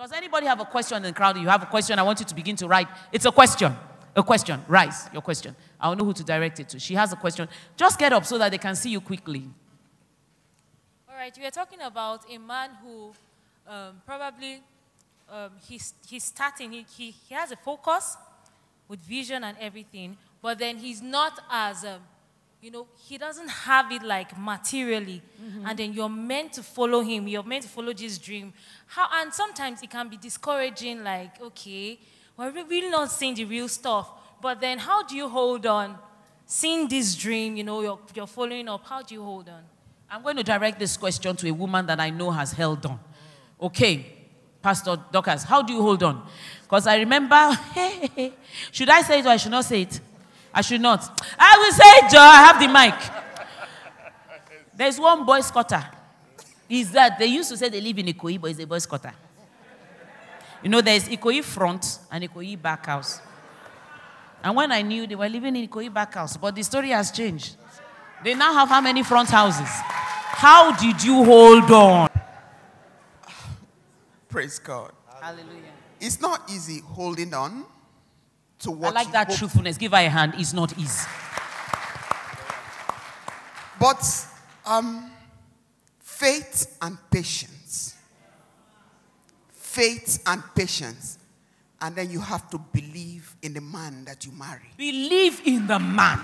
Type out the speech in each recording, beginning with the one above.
Does anybody have a question in the crowd? You have a question, I want you to begin to write. It's a question. A question. Rise, your question. I'll know who to direct it to. She has a question. Just get up so that they can see you quickly. All right, we are talking about a man who um, probably um, he's, he's starting, he, he, he has a focus with vision and everything, but then he's not as, um, you know, he doesn't have it like materially. Mm-hmm. And then you're meant to follow him, you're meant to follow this dream. How, and sometimes it can be discouraging, like, okay, we're really not seeing the real stuff. But then how do you hold on? Seeing this dream, you know, you're, you're following up, how do you hold on? I'm going to direct this question to a woman that I know has held on. Okay, Pastor Dorcas, how do you hold on? Because I remember, should I say it or I should not say it? I should not. I will say Joe. I have the mic. There's one boys quarter. Is that they used to say they live in Ikoyi, but he's a boys quarter. You know, there's Ikoyi front and Ikoyi back house. And when I knew they were living in Ikoyi back house, but the story has changed. They now have how many front houses? How did you hold on? Praise God. Hallelujah. It's not easy holding on to what I like that truthfulness. Give her a hand. It's not easy. But um, faith and patience. Faith and patience. And then you have to believe in the man that you marry. Believe in the man.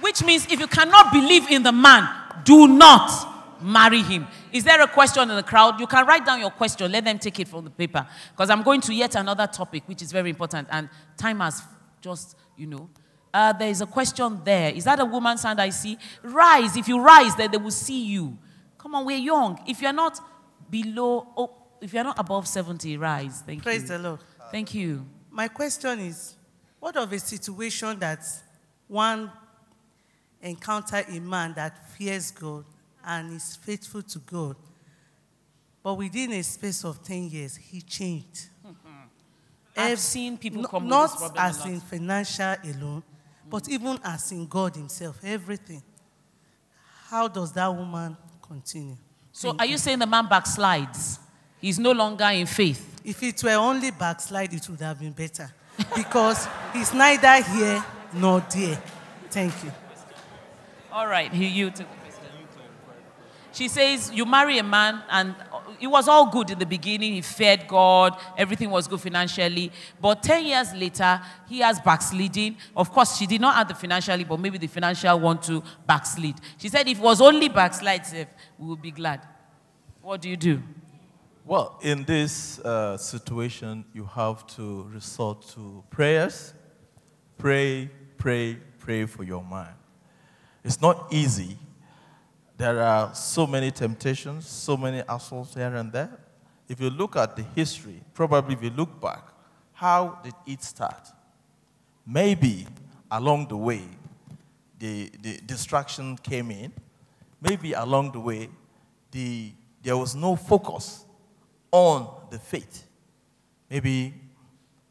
Which means if you cannot believe in the man, do not marry him. Is there a question in the crowd? You can write down your question. Let them take it from the paper. Because I'm going to yet another topic, which is very important. And time has just, you know. Uh, there is a question there. Is that a woman's hand I see? Rise. If you rise, then they will see you. Come on, we're young. If you're not below, oh, if you're not above 70, rise. Thank Praise you. Praise the Lord. Thank you. My question is what of a situation that one encounter a man that fears God and is faithful to God, but within a space of 10 years, he changed? I've Ev- seen people no- come not as in financial alone, but mm. even as in God Himself, everything. How does that woman continue? So are you saying the man backslides? He's no longer in faith. If it were only backslide, it would have been better. Because he's neither here nor there. Thank you. All right, you too. She says, You marry a man, and it was all good in the beginning. He feared God, everything was good financially. But 10 years later, he has backsliding. Of course, she did not have the financially, but maybe the financial want to backslid. She said, If it was only backslide, we would be glad. What do you do? Well, in this uh, situation, you have to resort to prayers. Pray, pray, pray for your mind. It's not easy. There are so many temptations, so many assaults here and there. If you look at the history, probably if you look back, how did it start? Maybe along the way, the, the distraction came in. Maybe along the way, the, there was no focus on the faith. Maybe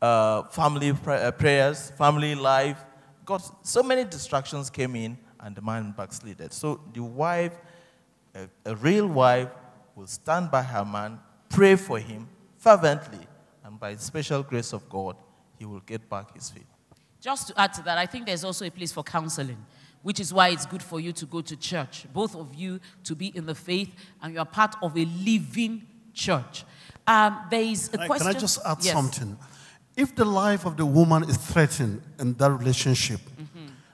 uh, family pra- uh, prayers, family life. Got so many distractions came in, and the man backslided. So the wife, a, a real wife, will stand by her man, pray for him fervently, and by the special grace of God, he will get back his faith. Just to add to that, I think there's also a place for counseling, which is why it's good for you to go to church. Both of you to be in the faith, and you are part of a living church. Um, there is a Can I- question. Can I just add Yes. something? If the life of the woman is threatened in that relationship.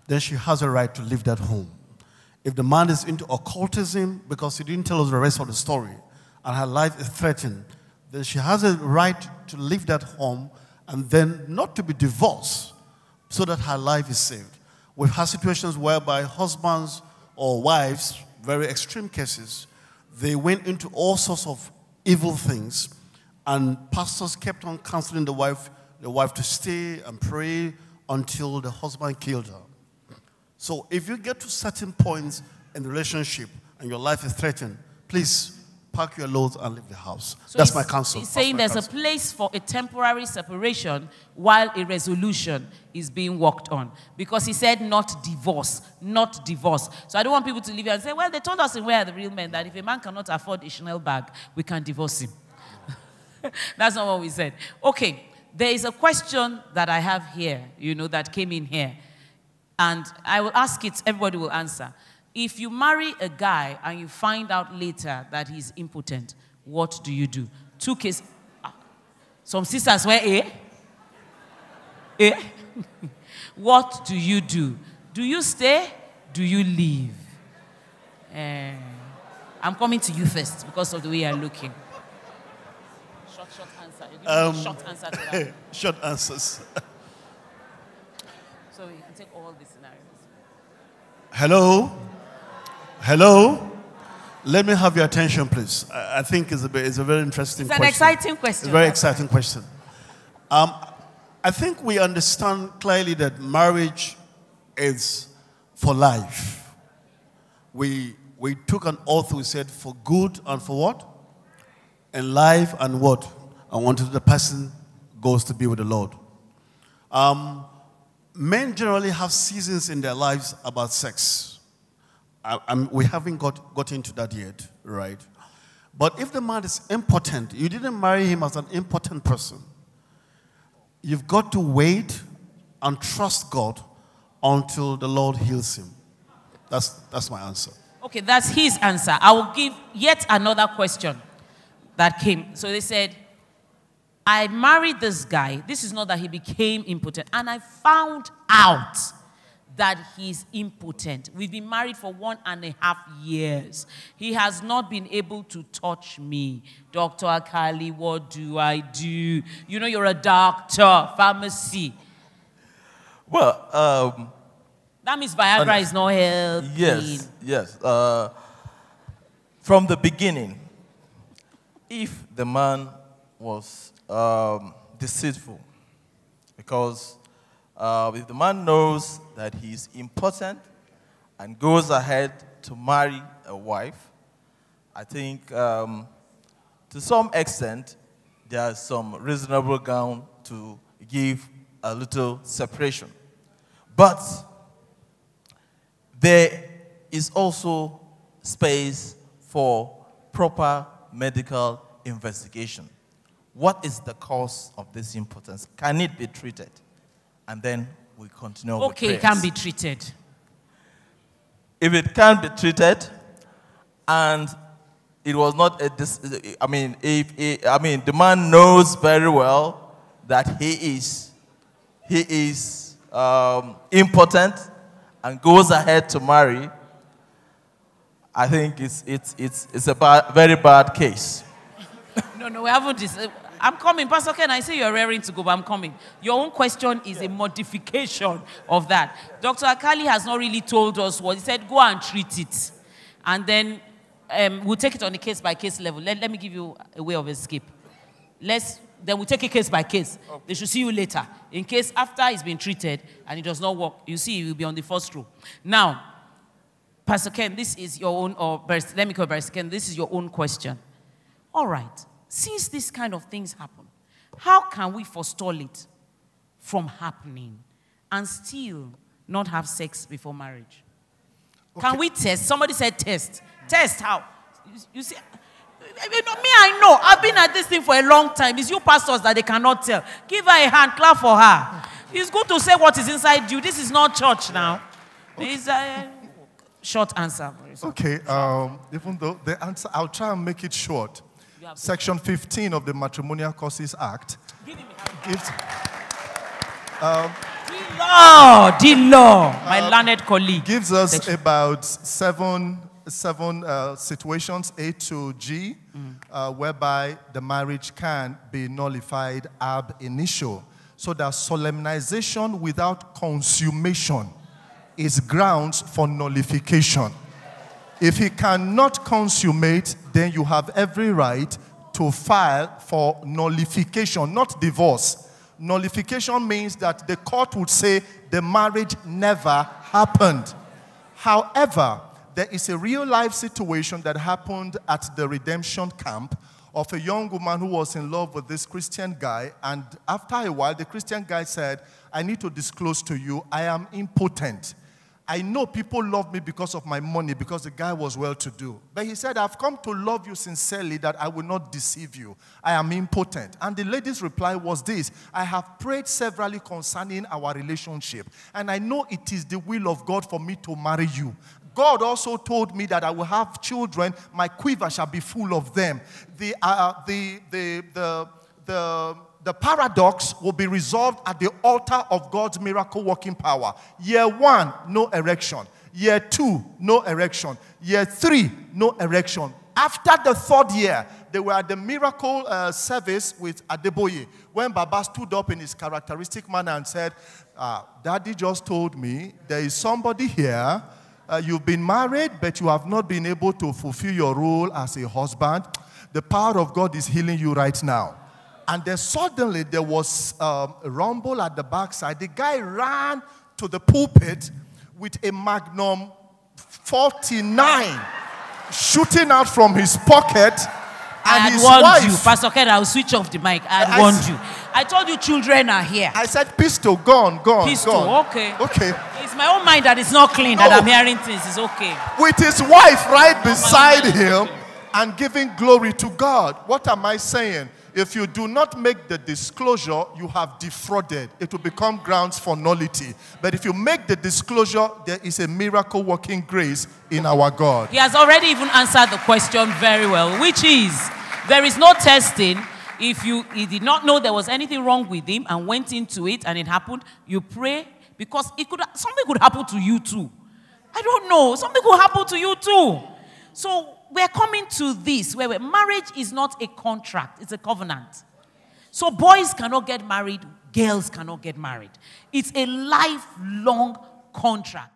Then she has a right to leave that home. If the man is into occultism because he didn't tell us the rest of the story and her life is threatened, then she has a right to leave that home and then not to be divorced so that her life is saved. We've had situations whereby husbands or wives, very extreme cases, they went into all sorts of evil things, and pastors kept on counseling the wife, the wife to stay and pray until the husband killed her. So if you get to certain points in the relationship and your life is threatened, please pack your loads and leave the house. So That's my counsel. He's saying there's a place for a temporary separation while a resolution is being worked on. Because he said not divorce, not divorce. So I don't want people to leave here and say, well, they told us in Where Are the Real Men that if a man cannot afford a Chanel bag, we can divorce him. That's not what we said. Okay, there is a question that I have here, you know, that came in here. And I will ask it, everybody will answer. If you marry a guy and you find out later that he's impotent, what do you do? Two cases. ah, Some sisters were, eh? Eh? what do you do? Do you stay? Do you leave? Eh, I'm coming to you first because of the way you're looking. Short, short answer. You give Um, short answer to that. Short answers. So you can take all the scenarios. Hello? Hello? Let me have your attention, please. I, I think it's a, bit- it's a very interesting question. It's an question. exciting question. It's a very exciting question. Um, I think we understand clearly that marriage is for life. We, we took an oath, we said, for good and for what? And life and what? And until the person goes to be with the Lord. Um, men generally have seasons in their lives about sex. I, we haven't got, got into that yet, right? But if the man is impotent, you didn't marry him as an impotent person. You've got to wait and trust God until the Lord heals him. That's, that's my answer. Okay, that's his answer. I will give yet another question that came. So they said, I married this guy. This is not that he became impotent. And I found out that he's impotent. We've been married for one and a half years. He has not been able to touch me. Dr. Akali, what do I do? You know, you're a doctor, pharmacy. Well, um, That means Viagra is not helping. Yes, yes. Uh, from the beginning, if the man was um, deceitful, because uh, if the man knows that he's important and goes ahead to marry a wife, I think um, to some extent there's some reasonable ground to give a little separation. But there is also space for proper medical investigation. What is the cause of this impotence? Can it be treated? And then we continue. Okay, it can be treated. If it can be treated, and it was not a, dis- I mean, if it, I mean, the man knows very well that he is, he is um, impotent, and goes ahead to marry. I think it's it's it's it's a bad, very bad case. No, no, we haven't. Dis- I'm coming. Pastor Ken, I say you're raring to go, but I'm coming. Your own question is a modification of that. Dr. Akali has not really told us what. He said, go and treat it. And then um, we'll take it on a case by case level. Let, let me give you a way of escape. Let's, then we'll take it case by case. They should see you later. In case after it's been treated and it does not work, you see, you will be on the first row. Now, Pastor Ken, this is your own, or let me call Pastor Ken, this is your own question. All right, since these kind of things happen, how can we forestall it from happening and still not have sex before marriage? Can we test? Somebody said test. Test how? You, you see, you know, me, I know. I've been at this thing for a long time. It's you pastors that they cannot tell. Give her a hand, clap for her. It's good to say what is inside you. This is not church now. It's a short answer. Okay, um, even though the answer, I'll try and make it short. Section 15 of the Matrimonial Causes Act gives, The law, the law, my learned colleague. gives us Section- about seven, seven uh, situations, A to G, uh, whereby the marriage can be nullified ab initio. So that solemnization without consummation is grounds for nullification. If he cannot consummate, then you have every right to file for nullification, not divorce. Nullification means that the court would say the marriage never happened. However, there is a real life situation that happened at the redemption camp of a young woman who was in love with this Christian guy. And after a while, the Christian guy said, I need to disclose to you, I am impotent. I know people love me because of my money, because the guy was well to do. But he said, I've come to love you sincerely that I will not deceive you. I am impotent. And the lady's reply was this I have prayed severally concerning our relationship, and I know it is the will of God for me to marry you. God also told me that I will have children, my quiver shall be full of them. The, uh, the, the, the, the, the paradox will be resolved at the altar of God's miracle working power. Year one, no erection. Year two, no erection. Year three, no erection. After the third year, they were at the miracle uh, service with Adeboye when Baba stood up in his characteristic manner and said, uh, Daddy just told me there is somebody here. Uh, you've been married, but you have not been able to fulfill your role as a husband. The power of God is healing you right now. And then suddenly there was um, a rumble at the backside. The guy ran to the pulpit with a Magnum 49 shooting out from his pocket. I And had his warned wife, you. Pastor Ken, I'll switch off the mic. I had I warned you. I told you children are here. I said, pistol, gone, gone, Pistol, gone. okay. Okay. It's my own mind that is not clean, that I'm hearing things. It's okay. With his wife right beside him and giving glory to God. What am I saying? If you do not make the disclosure, you have defrauded. It will become grounds for nullity. But if you make the disclosure, there is a miracle working grace in our God. He has already even answered the question very well, which is there is no testing. If you he did not know there was anything wrong with him and went into it and it happened, you pray because it could something could happen to you too. I don't know. Something could happen to you too. So we're coming to this where where marriage is not a contract, it's a covenant. So boys cannot get married, girls cannot get married. It's a lifelong contract.